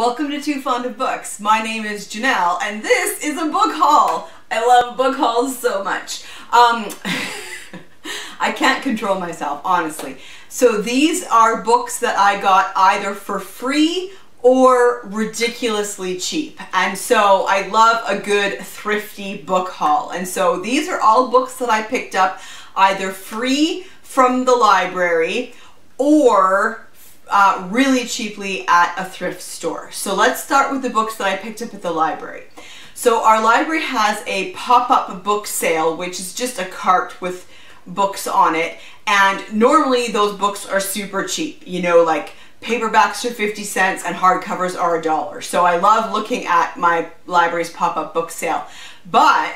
Welcome to Too Fond of Books. My name is Janelle and this is a book haul. I love book hauls so much. Um, I can't control myself, honestly. So these are books that I got either for free or ridiculously cheap. And so I love a good thrifty book haul. And so these are all books that I picked up either free from the library or uh, really cheaply at a thrift store. So let's start with the books that I picked up at the library. So our library has a pop-up book sale, which is just a cart with books on it. And normally those books are super cheap, you know, like paperbacks are 50 cents and hardcovers are a dollar. So I love looking at my library's pop-up book sale. But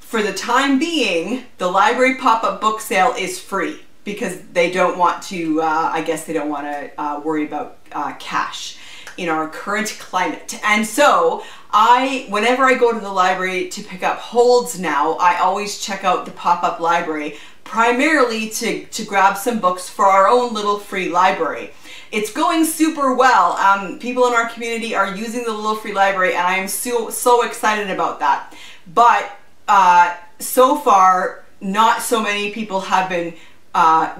for the time being, the library pop-up book sale is free because they don't want to, uh, I guess they don't want to uh, worry about uh, cash in our current climate. And so I, whenever I go to the library to pick up holds now, I always check out the pop-up library primarily to, to grab some books for our own little free library. It's going super well. Um, people in our community are using the little free library and I am so, so excited about that. But uh, so far, not so many people have been uh,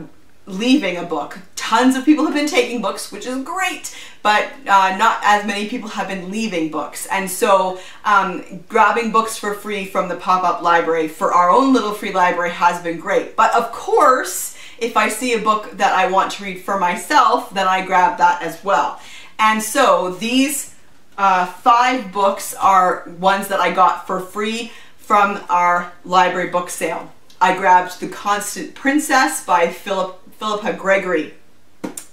leaving a book. Tons of people have been taking books, which is great, but uh, not as many people have been leaving books. And so um, grabbing books for free from the pop-up library for our own little free library has been great. But of course, if I see a book that I want to read for myself, then I grab that as well. And so these uh, five books are ones that I got for free from our library book sale. I grabbed The Constant Princess by Philip, Philippa Gregory.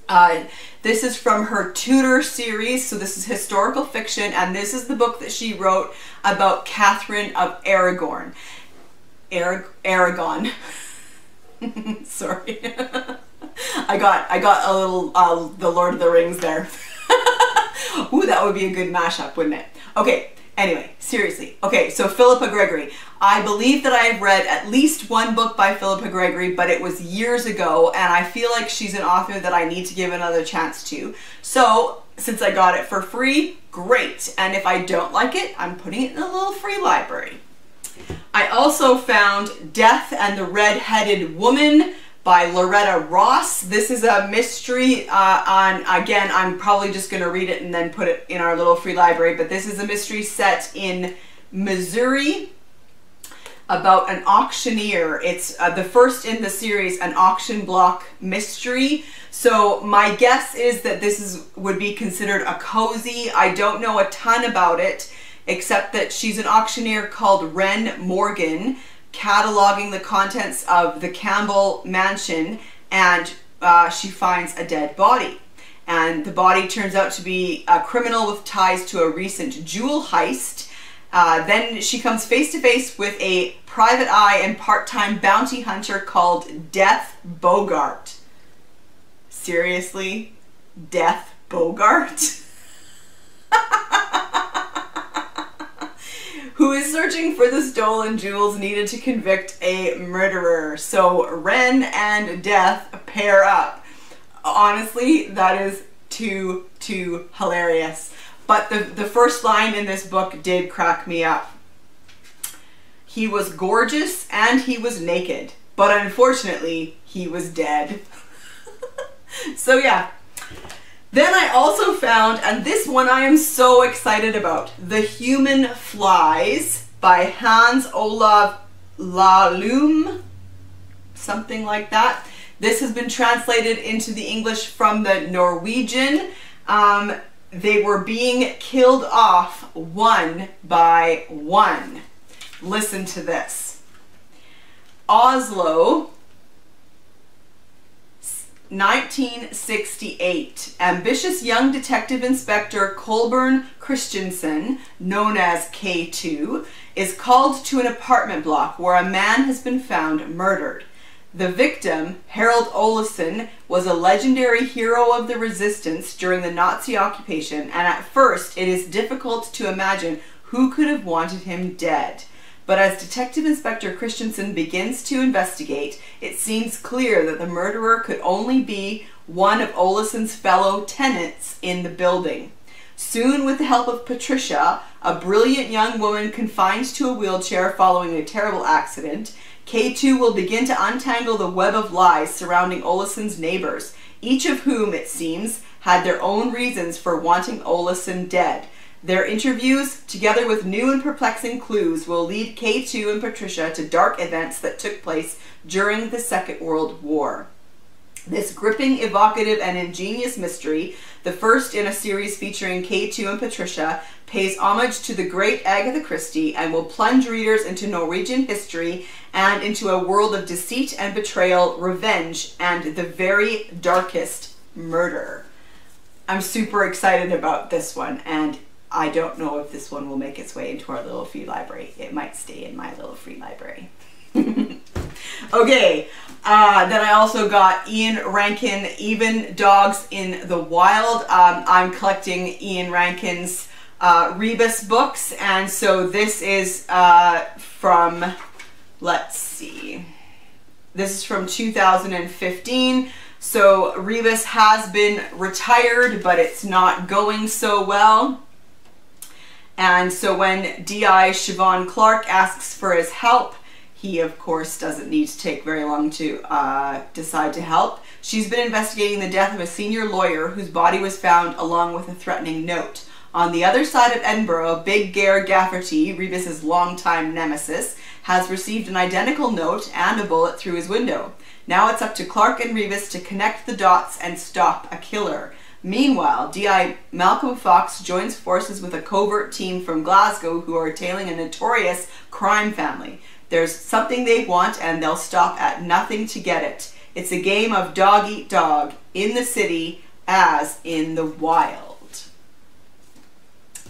Uh, this is from her Tudor series, so this is historical fiction, and this is the book that she wrote about Catherine of Aragon. Arag Aragon. Sorry. I got I got a little uh, the Lord of the Rings there. Ooh, that would be a good mashup, wouldn't it? Okay, Anyway, seriously. Okay, so Philippa Gregory. I believe that I've read at least one book by Philippa Gregory, but it was years ago, and I feel like she's an author that I need to give another chance to. So, since I got it for free, great. And if I don't like it, I'm putting it in a little free library. I also found Death and the Red-Headed Woman by Loretta Ross. This is a mystery uh, on, again, I'm probably just going to read it and then put it in our little free library, but this is a mystery set in Missouri about an auctioneer. It's uh, the first in the series, an auction block mystery. So my guess is that this is would be considered a cozy. I don't know a ton about it, except that she's an auctioneer called Wren Morgan cataloging the contents of the Campbell mansion and uh, she finds a dead body. And the body turns out to be a criminal with ties to a recent jewel heist. Uh, then she comes face to face with a private eye and part-time bounty hunter called Death Bogart. Seriously? Death Bogart? who is searching for the stolen jewels needed to convict a murderer. So Wren and Death pair up. Honestly, that is too, too hilarious. But the, the first line in this book did crack me up. He was gorgeous and he was naked, but unfortunately, he was dead. so yeah, then I also found, and this one I am so excited about, The Human Flies by Hans Olav Lahlum, something like that. This has been translated into the English from the Norwegian. Um, they were being killed off one by one. Listen to this. Oslo 1968, ambitious young detective inspector Kolbjørn Christensen, known as K2, is called to an apartment block where a man has been found murdered. The victim, Harold Olesen, was a legendary hero of the resistance during the Nazi occupation, and at first it is difficult to imagine who could have wanted him dead. But as Detective Inspector Christensen begins to investigate, it seems clear that the murderer could only be one of Olesen's fellow tenants in the building. Soon, with the help of Patricia, a brilliant young woman confined to a wheelchair following a terrible accident, K2 will begin to untangle the web of lies surrounding Olesen's neighbors, each of whom, it seems, had their own reasons for wanting Olison dead. Their interviews, together with new and perplexing clues, will lead K2 and Patricia to dark events that took place during the Second World War. This gripping, evocative, and ingenious mystery, the first in a series featuring K2 and Patricia, pays homage to the great Agatha Christie and will plunge readers into Norwegian history and into a world of deceit and betrayal, revenge, and the very darkest murder. I'm super excited about this one, and I don't know if this one will make its way into our little free library. It might stay in my little free library. okay, uh, then I also got Ian Rankin, Even Dogs in the Wild. Um, I'm collecting Ian Rankin's uh, Rebus books, and so this is uh, from, let's see, this is from 2015. So Rebus has been retired, but it's not going so well. And so when D.I. Siobhan Clarke asks for his help, he, of course, doesn't need to take very long to uh, decide to help. She's been investigating the death of a senior lawyer whose body was found along with a threatening note. On the other side of Edinburgh, Big Ger Cafferty, Rebus's longtime nemesis, has received an identical note and a bullet through his window. Now it's up to Clarke and Rebus to connect the dots and stop a killer. Meanwhile, DI Malcolm Fox joins forces with a covert team from Glasgow who are tailing a notorious crime family. There's something they want and they'll stop at nothing to get it. It's a game of dog eat dog in the city as in the wild.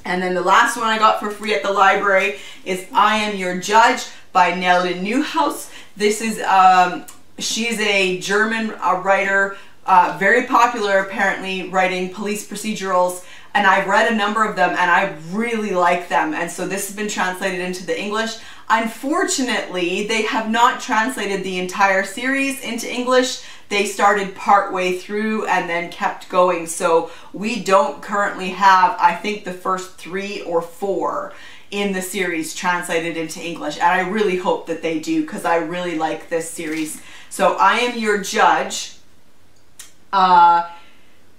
And then the last one I got for free at the library is I Am Your Judge by Nele Neuhaus. This is, um, she's a German writer, uh, very popular apparently, writing police procedurals and I've read a number of them and I really like them and so this has been translated into the English. Unfortunately, they have not translated the entire series into English. They started partway through and then kept going. So we don't currently have, I think, the first three or four in the series translated into English. And I really hope that they do because I really like this series. So I Am Your Judge. Uh,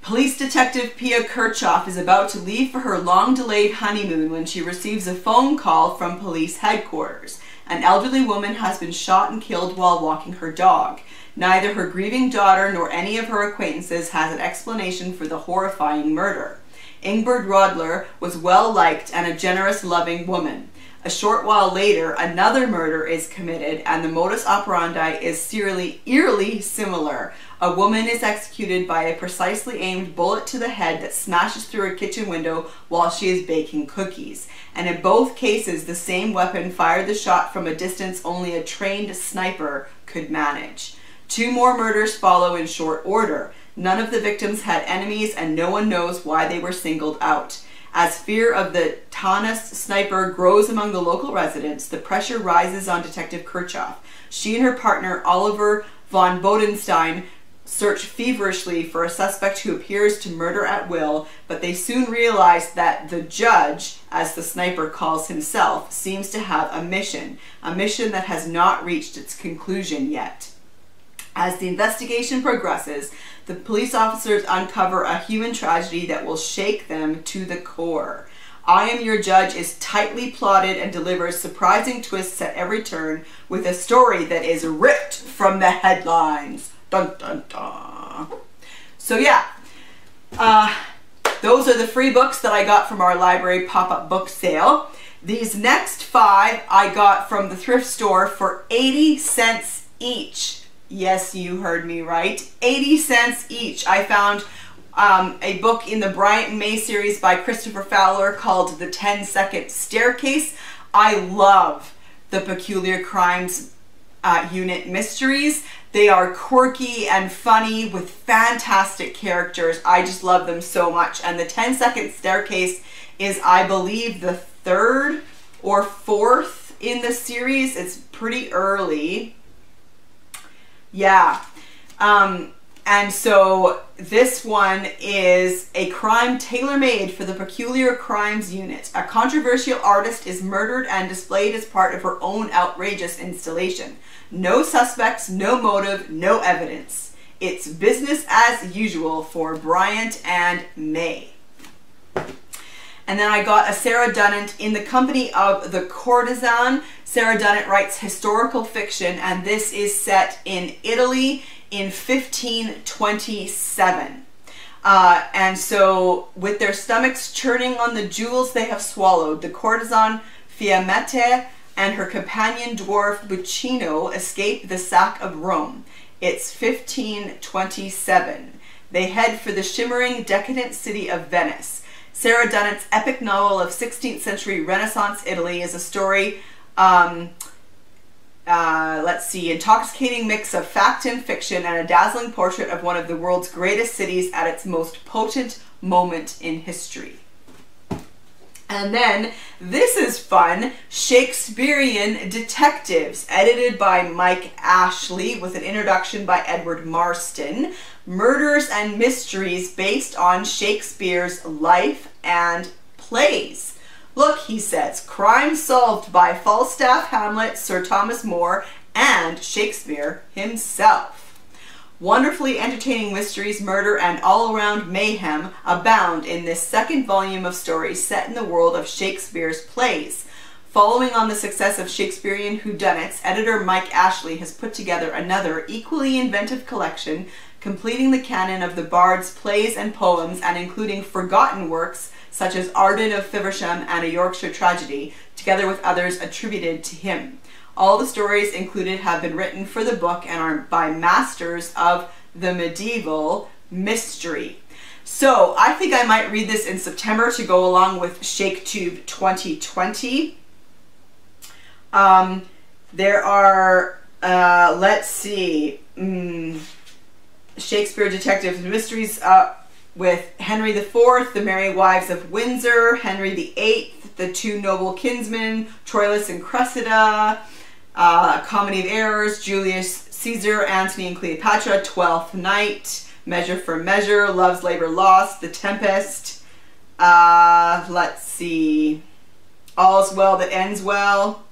Police Detective Pia Kirchhoff is about to leave for her long-delayed honeymoon when she receives a phone call from police headquarters. An elderly woman has been shot and killed while walking her dog. Neither her grieving daughter nor any of her acquaintances has an explanation for the horrifying murder. Ingberd Rodler was well liked and a generous, loving woman. A short while later, another murder is committed, and the modus operandi is eerily, eerily similar. A woman is executed by a precisely aimed bullet to the head that smashes through a kitchen window while she is baking cookies. And in both cases, the same weapon fired the shot from a distance only a trained sniper could manage. Two more murders follow in short order. None of the victims had enemies, and no one knows why they were singled out. As fear of the Taunus sniper grows among the local residents, the pressure rises on Detective Kirchhoff. She and her partner, Oliver von Bodenstein, search feverishly for a suspect who appears to murder at will, but they soon realize that the judge, as the sniper calls himself, seems to have a mission, a mission that has not reached its conclusion yet. As the investigation progresses, the police officers uncover a human tragedy that will shake them to the core. I Am Your Judge is tightly plotted and delivers surprising twists at every turn with a story that is ripped from the headlines. Dun dun dun. So yeah, uh, those are the free books that I got from our library pop-up book sale. These next five I got from the thrift store for 80 cents each. Yes, you heard me right. 80 cents each. I found um, a book in the Bryant and May series by Christopher Fowler called The 10 Second Staircase. I love the Peculiar Crimes uh, Unit mysteries. They are quirky and funny with fantastic characters. I just love them so much. And The 10 Second Staircase is, I believe, the third or fourth in the series. It's pretty early. Yeah. Um, and so this one is a crime tailor-made for the Peculiar Crimes Unit. A controversial artist is murdered and displayed as part of her own outrageous installation. No suspects, no motive, no evidence. It's business as usual for Bryant and May. And then I got a Sarah Dunant in the company of the courtesan. Sarah Dunant writes historical fiction, and this is set in Italy in 1527. Uh, and so, with their stomachs churning on the jewels they have swallowed, the courtesan Fiammetta and her companion dwarf Buccino escape the sack of Rome. It's 1527. They head for the shimmering, decadent city of Venice. Sarah Dunant's epic novel of 16th century Renaissance Italy is a story, um, uh, let's see, intoxicating mix of fact and fiction and a dazzling portrait of one of the world's greatest cities at its most potent moment in history. And then this is fun Shakespearean Detectives, edited by Mike Ashley with an introduction by Edward Marston. Murders and mysteries based on Shakespeare's life and plays. Look, he says, crime solved by Falstaff, Hamlet, Sir Thomas More, and Shakespeare himself. Wonderfully entertaining mysteries, murder, and all-around mayhem abound in this second volume of stories set in the world of Shakespeare's plays. Following on the success of Shakespearean whodunits, editor Mike Ashley has put together another equally inventive collection, completing the canon of the bard's plays and poems and including forgotten works such as Arden of Feversham and a Yorkshire tragedy, together with others attributed to him. All the stories included have been written for the book and are by masters of the medieval mystery. So I think I might read this in September to go along with ShakeTube 2020. Um, there are, uh, let's see, mm, Shakespeare Detective Mysteries uh, with Henry IV, The Merry Wives of Windsor, Henry VIII, The Two Noble Kinsmen, Troilus and Cressida, uh, Comedy of Errors, Julius Caesar, Antony and Cleopatra, Twelfth Night, Measure for Measure, Love's Labor Lost, The Tempest. Uh, let's see. All's Well That Ends Well.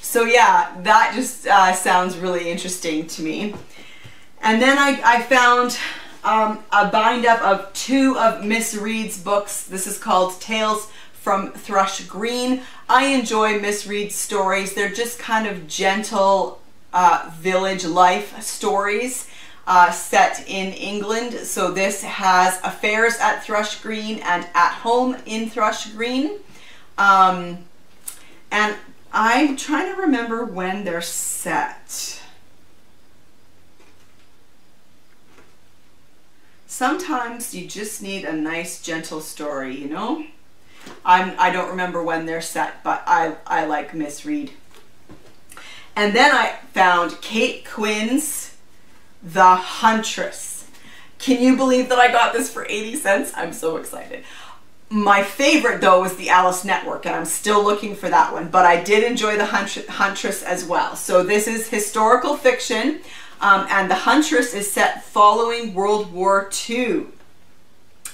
So yeah, that just uh, sounds really interesting to me. And then I, I found um, a bind up of two of Miss Read's books. This is called Tales from Thrush Green. I enjoy Miss Read's stories. They're just kind of gentle uh, village life stories uh, set in England. So this has affairs at Thrush Green and at home in Thrush Green. Um, and I'm trying to remember when they're set. Sometimes you just need a nice gentle story, you know? I'm, I don't remember when they're set, but I, I like Miss Read. And then I found Kate Quinn's The Huntress. Can you believe that I got this for 80 cents? I'm so excited. My favorite though was the Alice Network and I'm still looking for that one, but I did enjoy The Huntress as well. So this is historical fiction um, and The Huntress is set following World War II.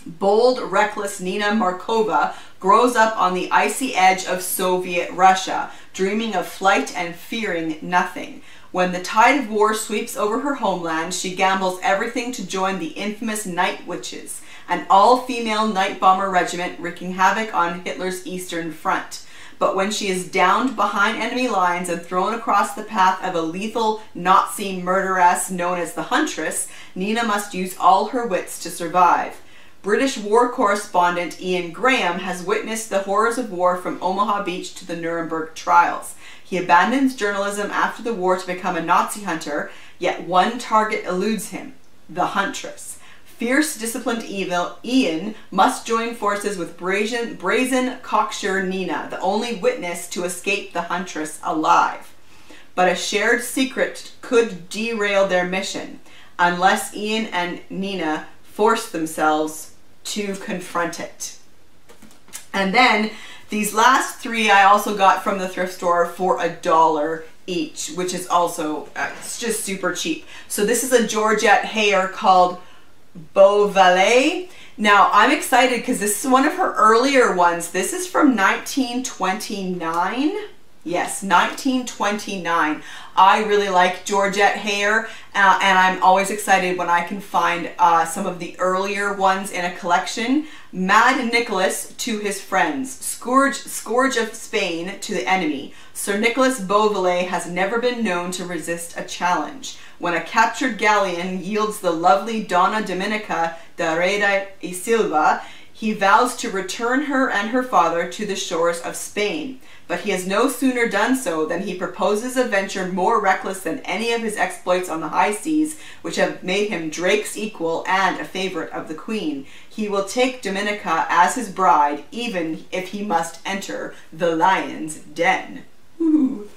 Bold, reckless Nina Markova grows up on the icy edge of Soviet Russia, dreaming of flight and fearing nothing. When the tide of war sweeps over her homeland, she gambles everything to join the infamous Night Witches, an all-female night bomber regiment wreaking havoc on Hitler's Eastern Front. But when she is downed behind enemy lines and thrown across the path of a lethal Nazi murderess known as the Huntress, Nina must use all her wits to survive. British war correspondent Ian Graham has witnessed the horrors of war from Omaha Beach to the Nuremberg trials. He abandons journalism after the war to become a Nazi hunter, yet one target eludes him the Huntress. Fierce, disciplined evil, Ian must join forces with brazen, brazen cocksure Nina, the only witness to escape the Huntress alive. But a shared secret could derail their mission unless Ian and Nina force themselves to confront it. And then these last three I also got from the thrift store for a dollar each, which is also uh, it's just super cheap. So this is a Georgette Heyer called Beauvallet. Now I'm excited because this is one of her earlier ones. This is from 1929. Yes, 1929. I really like Georgette Heyer, uh, and I'm always excited when I can find uh, some of the earlier ones in a collection. Mad Nicholas to his friends, Scourge, Scourge of Spain to the enemy. Sir Nicholas Beauvallet has never been known to resist a challenge. When a captured galleon yields the lovely Donna Dominica de Reda y Silva, he vows to return her and her father to the shores of Spain but he has no sooner done so than he proposes a venture more reckless than any of his exploits on the high seas, which have made him Drake's equal and a favorite of the queen. He will take Dominica as his bride, even if he must enter the lion's den. Ooh.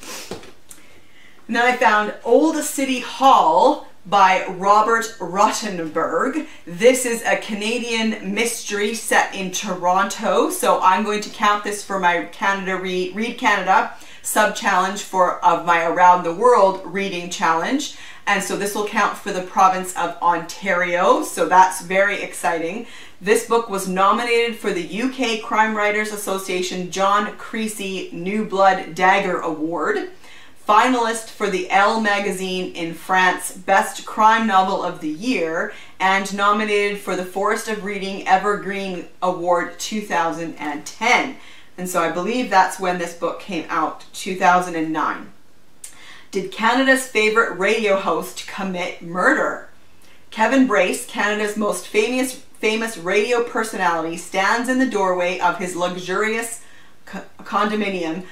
And then I found Old City Hall by Robert Rotenberg. This is a Canadian mystery set in Toronto, so I'm going to count this for my Canada Read, Read Canada sub-challenge for of my Around the World reading challenge. And so this will count for the province of Ontario, so that's very exciting. This book was nominated for the UK Crime Writers Association John Creasy New Blood Dagger Award finalist for the Elle magazine in France Best Crime Novel of the Year, and nominated for the Forest of Reading Evergreen Award 2010. And so I believe that's when this book came out, 2009. Did Canada's favorite radio host commit murder? Kevin Brace, Canada's most famous famous radio personality, stands in the doorway of his luxurious condominium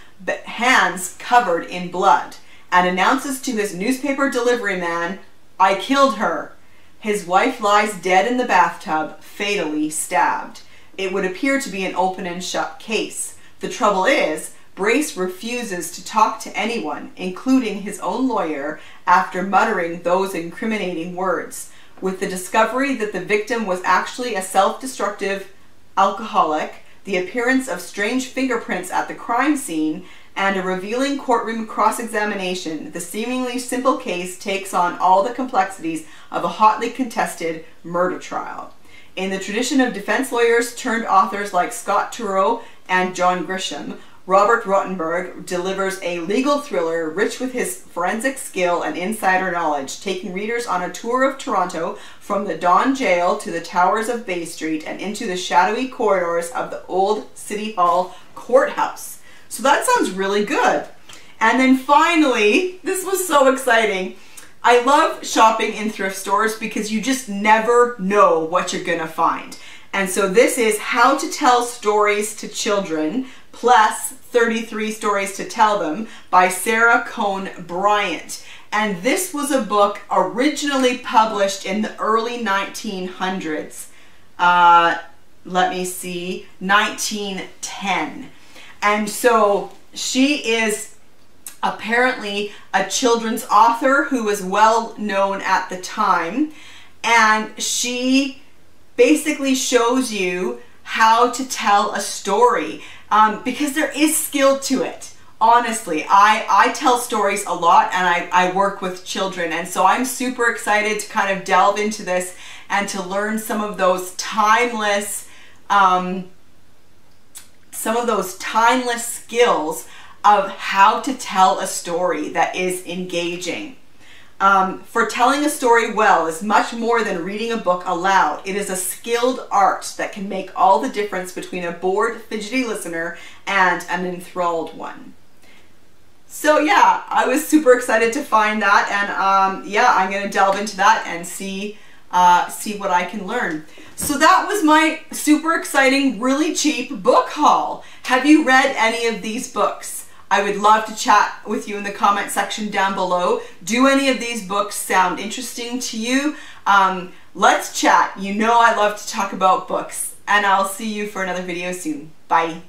hands covered in blood, and announces to his newspaper delivery man, I killed her. His wife lies dead in the bathtub, fatally stabbed. It would appear to be an open and shut case. The trouble is, Brace refuses to talk to anyone, including his own lawyer, after muttering those incriminating words. With the discovery that the victim was actually a self destructive alcoholic, the appearance of strange fingerprints at the crime scene, and a revealing courtroom cross examination, the seemingly simple case takes on all the complexities of a hotly contested murder trial. In the tradition of defense lawyers turned authors like Scott Turow and John Grisham, Robert Rotenberg delivers a legal thriller rich with his forensic skill and insider knowledge, taking readers on a tour of Toronto from the Don Jail to the towers of Bay Street and into the shadowy corridors of the old City Hall courthouse. So that sounds really good. And then finally, this was so exciting. I love shopping in thrift stores because you just never know what you're gonna find. And so this is How to Tell Stories to Children plus 33 Stories to Tell Them by Sara Cone Bryant. And this was a book originally published in the early 1900s. Uh, let me see, 1910. And so she is apparently a children's author who was well known at the time. And she basically shows you how to tell a story um, because there is skill to it. Honestly, I, I tell stories a lot and I, I work with children. And so I'm super excited to kind of delve into this and to learn some of those timeless, um, some of those timeless skills of how to tell a story that is engaging. Um, for telling a story well is much more than reading a book aloud. It is a skilled art that can make all the difference between a bored, fidgety listener and an enthralled one. So yeah, I was super excited to find that, and um, yeah, I'm gonna delve into that and see uh, see what I can learn. So that was my super exciting, really cheap book haul. Have you read any of these books? I would love to chat with you in the comment section down below. Do any of these books sound interesting to you? Um, let's chat. You know I love to talk about books. And I'll see you for another video soon. Bye.